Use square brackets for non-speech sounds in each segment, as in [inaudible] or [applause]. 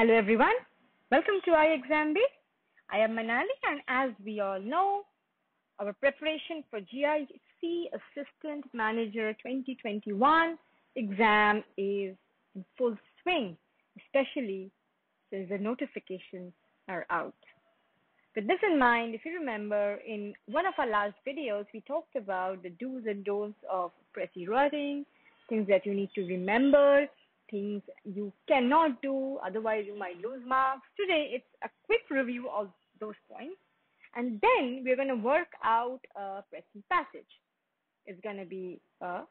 Hello everyone, welcome to ixamBee. I am Manali and as we all know, our preparation for GIC Assistant Manager 2021 exam is in full swing, especially since the notifications are out. With this in mind, if you remember, in one of our last videos, we talked about the do's and don'ts of précis writing, things that you need to remember, things you cannot do, otherwise you might lose marks. Today, it's a quick review of those points. And then we're going to work out a précis passage. It's going to be, uh,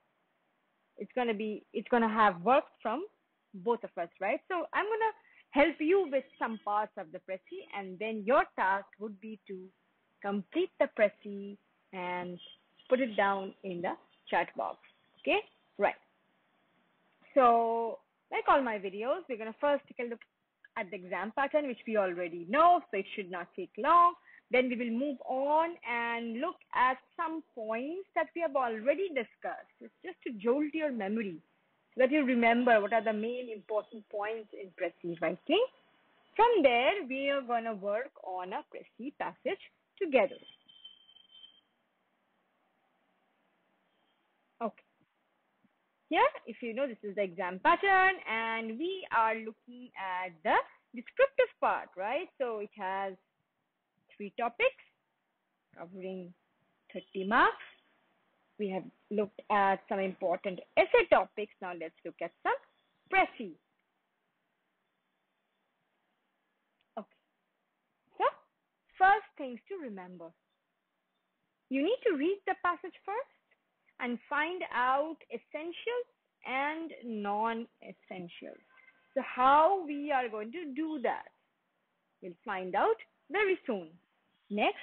it's going to be, it's going to have work from both of us, right? So I'm going to help you with some parts of the précis, and then your task would be to complete the précis and put it down in the chat box. Okay, right. So, like all my videos, we're going to first take a look at the exam pattern, which we already know, so it should not take long. Then we will move on and look at some points that we have already discussed. It's just to jolt your memory so that you remember what are the main important points in précis writing. From there, we are going to work on a précis passage together. Okay. Here, if you know, this is the exam pattern and we are looking at the descriptive part, right? So it has three topics covering 30 marks. We have looked at some important essay topics. Now let's look at some précis. Okay. So, first things to remember. You need to read the passage first and find out essentials and non-essentials. So how we are going to do that? We'll find out very soon. Next,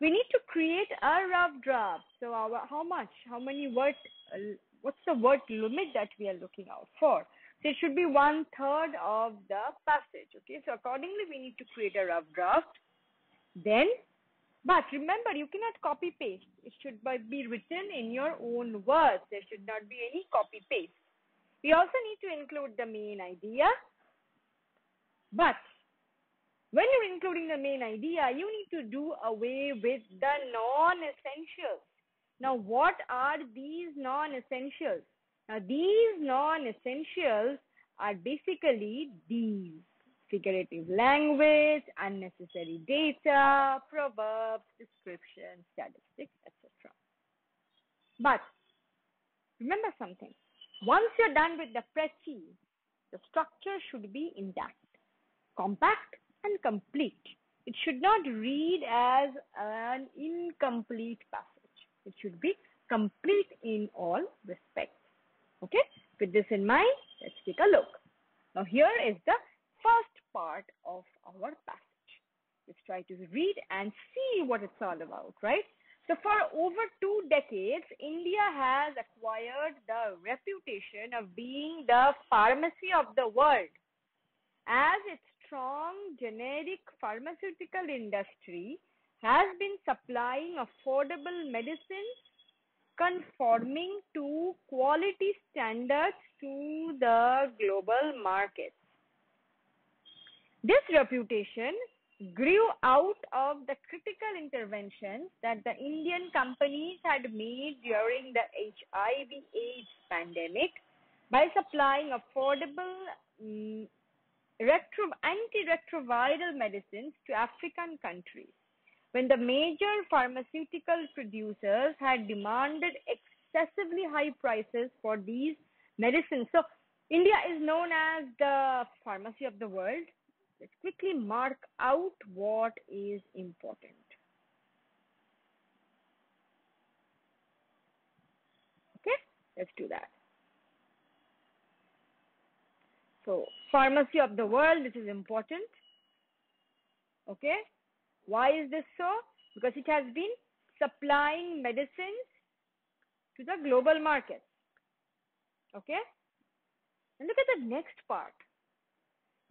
we need to create a rough draft. So our, how much, how many words, what's the word limit that we are looking out for? So it should be one third of the passage. Okay, so accordingly we need to create a rough draft. Then but remember, you cannot copy paste. It should be written in your own words. There should not be any copy paste. We also need to include the main idea. But when you're including the main idea, you need to do away with the non-essentials. Now, what are these non-essentials? Now, these non-essentials are basically these figurative language, unnecessary data, proverbs, descriptions, statistics, etc. But remember something. Once you're done with the précis, the structure should be intact, compact, and complete. It should not read as an incomplete passage. It should be complete in all respects. Okay, with this in mind, let's take a look. Now, here is the first part of our passage. Let's try to read and see what it's all about, right? So, for over two decades, India has acquired the reputation of being the pharmacy of the world. As its strong generic pharmaceutical industry has been supplying affordable medicines conforming to quality standards to the global markets. This reputation grew out of the critical interventions that the Indian companies had made during the HIV AIDS pandemic by supplying affordable um, retro, antiretroviral medicines to African countries. When the major pharmaceutical producers had demanded excessively high prices for these medicines. So, India is known as the pharmacy of the world Let's quickly mark out what is important. Okay, let's do that. So, pharmacy of the world, this is important. Okay, why is this so? Because it has been supplying medicines to the global market. Okay, and look at the next part.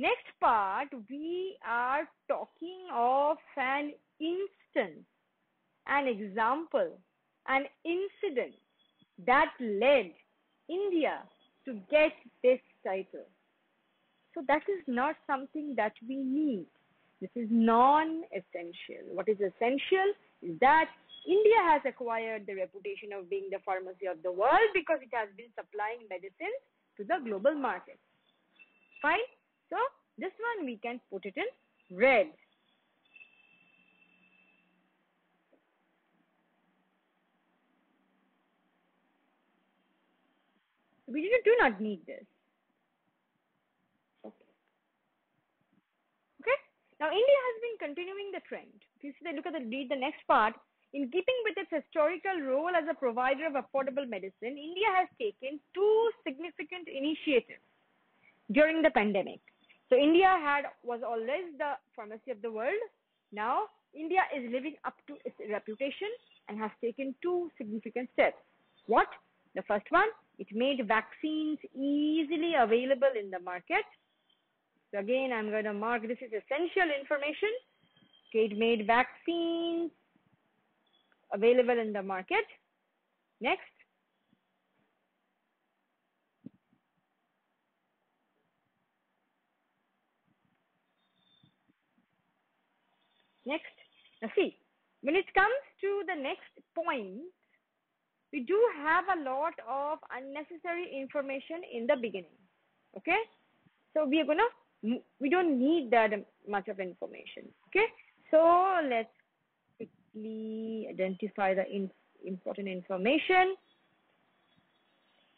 Next part, we are talking of an instance, an example, an incident that led India to get this title. So that is not something that we need. This is non essential. What is essential is that India has acquired the reputation of being the pharmacy of the world because it has been supplying medicines to the global market. Fine? So, this one we can put it in red. We do not need this. Okay. Okay. Now India has been continuing the trend. If you see, look at the read the next part. In keeping with its historical role as a provider of affordable medicine, India has taken two significant initiatives during the pandemic. So India had was always the pharmacy of the world. Now India is living up to its reputation and has taken two significant steps. What? The first one, it made vaccines easily available in the market. So again, I'm going to mark this is essential information. Okay, it made vaccines available in the market. Next. Next. Now see, when it comes to the next point, we do have a lot of unnecessary information in the beginning. Okay? So we are gonna, we don't need that much of information. Okay? So let's quickly identify the in, important information.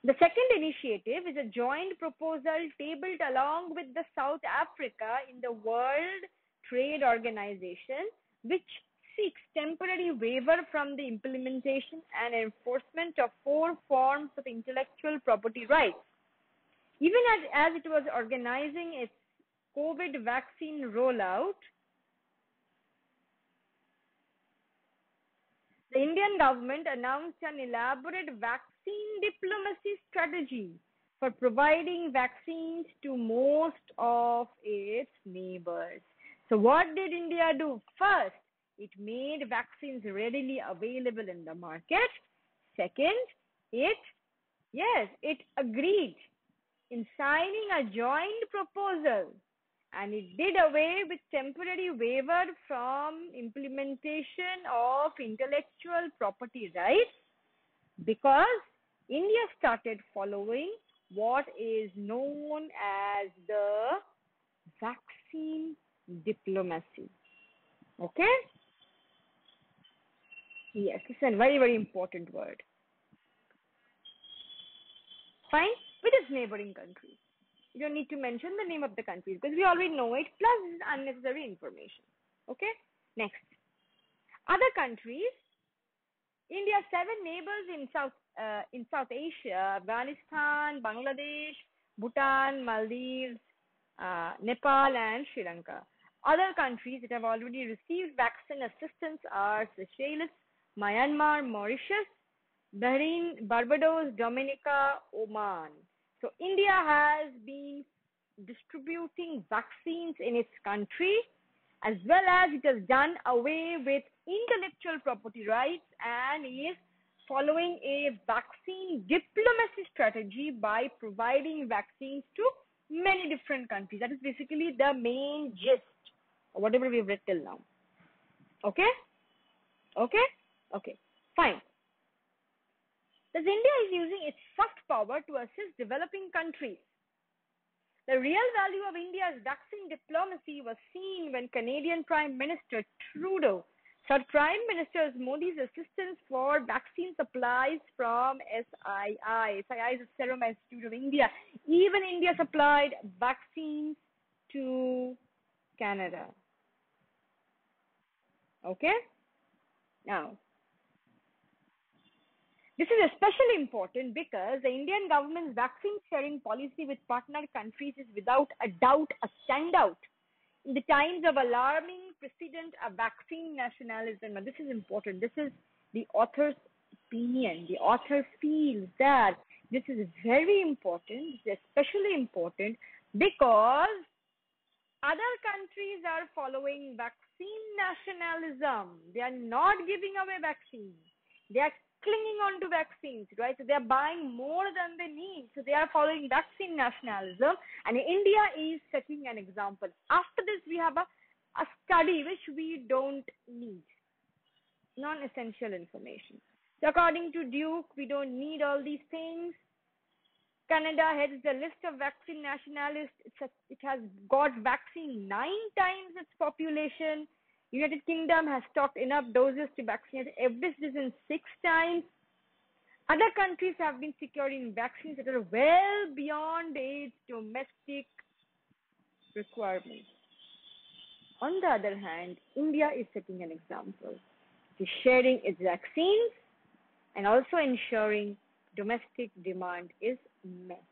The second initiative is a joint proposal tabled along with the South Africa in the World Trade Organization, which seeks temporary waiver from the implementation and enforcement of four forms of intellectual property rights. Even as, as it was organizing its COVID vaccine rollout, the Indian government announced an elaborate vaccine diplomacy strategy for providing vaccines to most of its neighbors. So, what did India do? First, it made vaccines readily available in the market. Second, it, yes, it agreed in signing a joint proposal and it did away with temporary waiver from implementation of intellectual property rights because India started following what is known as the vaccine diplomacy. Okay? Yes, it's a very, very important word. Fine? With its neighboring countries. You don't need to mention the name of the countries because we already know it, plus this is unnecessary information. Okay? Next. Other countries. India has seven neighbors in South uh, in South Asia, Afghanistan, Bangladesh, Bhutan, Maldives, uh, Nepal, and Sri Lanka. Other countries that have already received vaccine assistance are Seychelles, Myanmar, Mauritius, Bahrain, Barbados, Dominica, Oman. So India has been distributing vaccines in its country as well as it has done away with intellectual property rights and is following a vaccine diplomacy strategy by providing vaccines to many different countries. That is basically the main gist, whatever we've read till now. Okay? Okay? Okay, fine. Thus, India is using its soft power to assist developing countries. The real value of India's vaccine diplomacy was seen when Canadian Prime Minister Trudeau sought Prime Minister Modi's assistance for vaccine supplies from SII. SII is the Serum Institute of India. Even India supplied vaccines to Canada. Okay? Now, this is especially important because the Indian government's vaccine sharing policy with partner countries is without a doubt a standout. In the times of alarming precedent of vaccine nationalism, and this is important, this is the author's opinion. The author feels that this is very important, especially important because other countries are following vaccine nationalism. They are not giving away vaccines. They are clinging on to vaccines, right? So they are buying more than they need. So they are following vaccine nationalism. And India is setting an example. After this, we have a, a study which we don't need. Non-essential information. So according to Duke, we don't need all these things. Canada heads the list of vaccine nationalists. A, it has got vaccine nine times its population. United Kingdom has stocked enough doses to vaccinate every citizen six times. Other countries have been securing vaccines that are well beyond its domestic requirements. On the other hand, India is setting an example. It is sharing its vaccines and also ensuring domestic demand is met.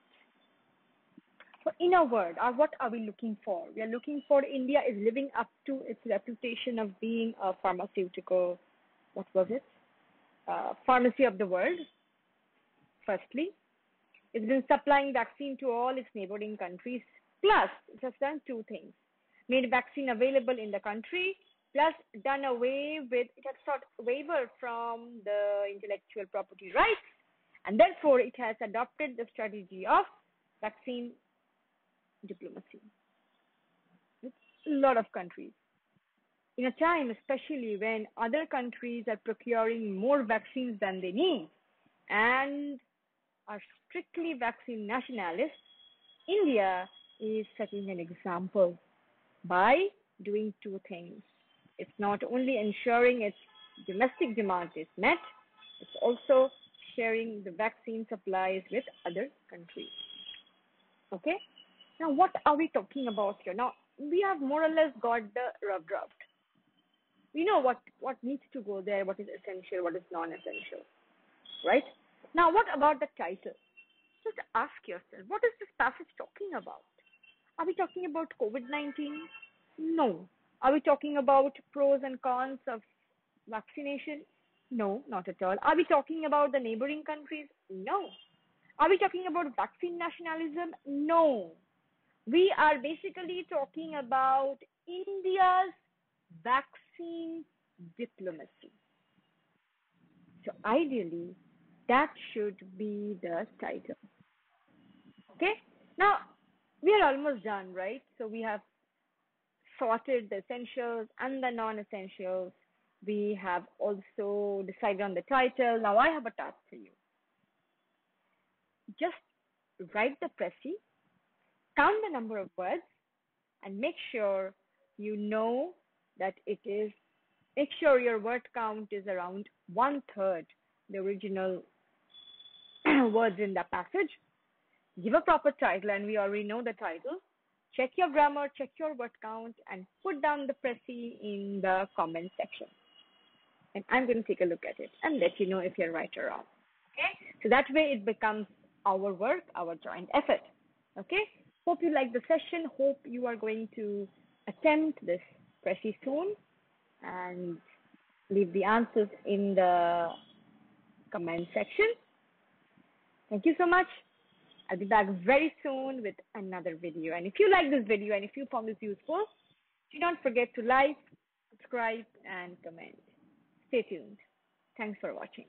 So, in a word, uh, what are we looking for? We are looking for India is living up to its reputation of being a pharmaceutical, what was it? Uh, pharmacy of the world. Firstly, it's been supplying vaccine to all its neighboring countries. Plus, it has done two things: made vaccine available in the country, plus done away with it has sought waiver from the intellectual property rights, and therefore it has adopted the strategy of vaccine diplomacy with a lot of countries. In a time, especially when other countries are procuring more vaccines than they need and are strictly vaccine nationalists, India is setting an example by doing two things. It's not only ensuring its domestic demand is met, it's also sharing the vaccine supplies with other countries. Okay? Now, what are we talking about here? Now, we have more or less got the rough draft. We know what, what needs to go there, what is essential, what is non-essential, right? Now, what about the title? Just ask yourself, what is this passage talking about? Are we talking about COVID-19? No. Are we talking about pros and cons of vaccination? No, not at all. Are we talking about the neighboring countries? No. Are we talking about vaccine nationalism? No we are basically talking about India's vaccine diplomacy. So ideally, that should be the title. Okay, now we are almost done, right? So we have sorted the essentials and the non essentials. We have also decided on the title. Now I have a task for you. Just write the précis count the number of words and make sure you know that it is make sure your word count is around one third the original [clears throat] words in the passage give a proper title and we already know the title check your grammar check your word count and put down the précis in the comment section and i'm going to take a look at it and let you know if you're right or wrong okay so that way it becomes our work our joint effort okay Hope you like the session. Hope you are going to attempt this précis soon and leave the answers in the comment section. Thank you so much. I'll be back very soon with another video. And if you like this video and if you found this useful, do not forget to like, subscribe, and comment. Stay tuned. Thanks for watching.